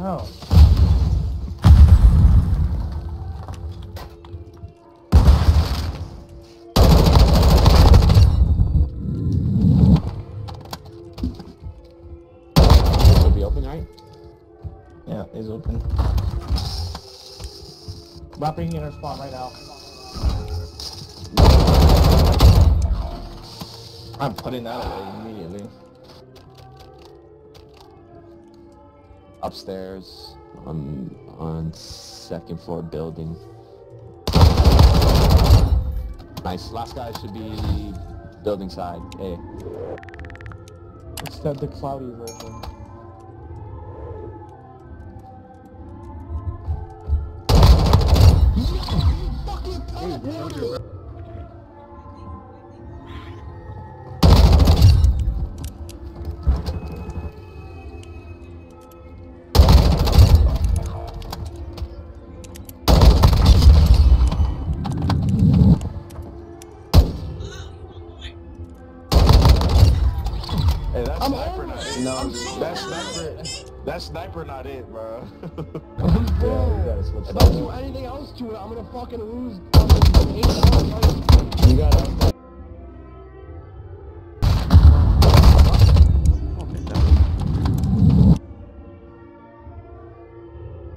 Oh. hell? Should be open, right? Yeah, it's open. Wrapping in our spawn right now. I'm putting that away immediately. Upstairs on on second floor building. Nice. Last guy should be building side. Hey. It's the, the cloudy version. That's sniper not it. No, That's sniper. That's sniper not it, bro. Yeah, we gotta If I do anything else to it, I'm gonna fucking lose fucking eight dollars. You gotta.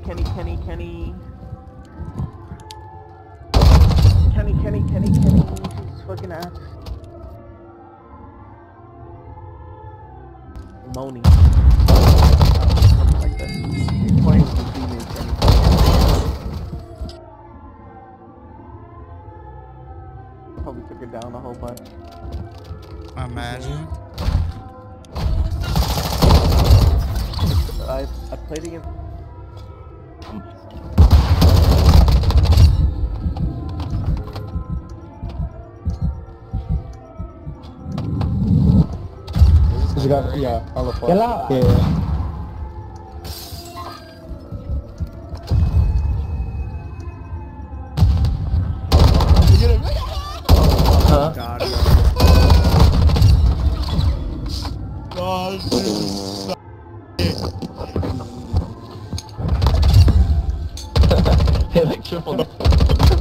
Kenny, Kenny, Kenny. Kenny, Kenny, Kenny, Kenny. His fucking ass. Moni. Something like that. He's playing with his teammates, Kenny. Probably took it down a whole bunch. Imagine. I I played against. You got, yeah, all the Get out! Yeah. Huh? They like tripled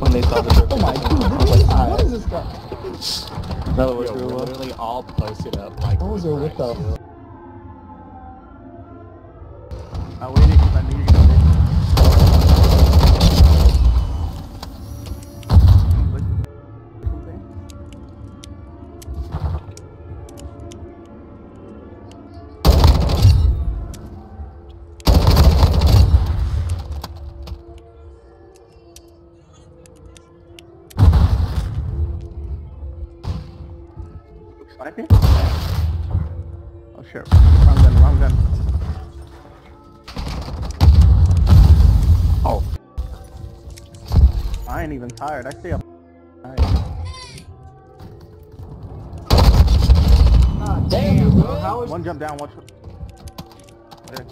when they saw the Oh my god, what is this guy? Another Yo, what's we're literally all posted up like. What was her with though? I waited Sniping? Oh shit. Wrong gun, wrong gun. Oh. I ain't even tired. I stay up. night. Ah, damn, bro. How is One jump down, watch. There.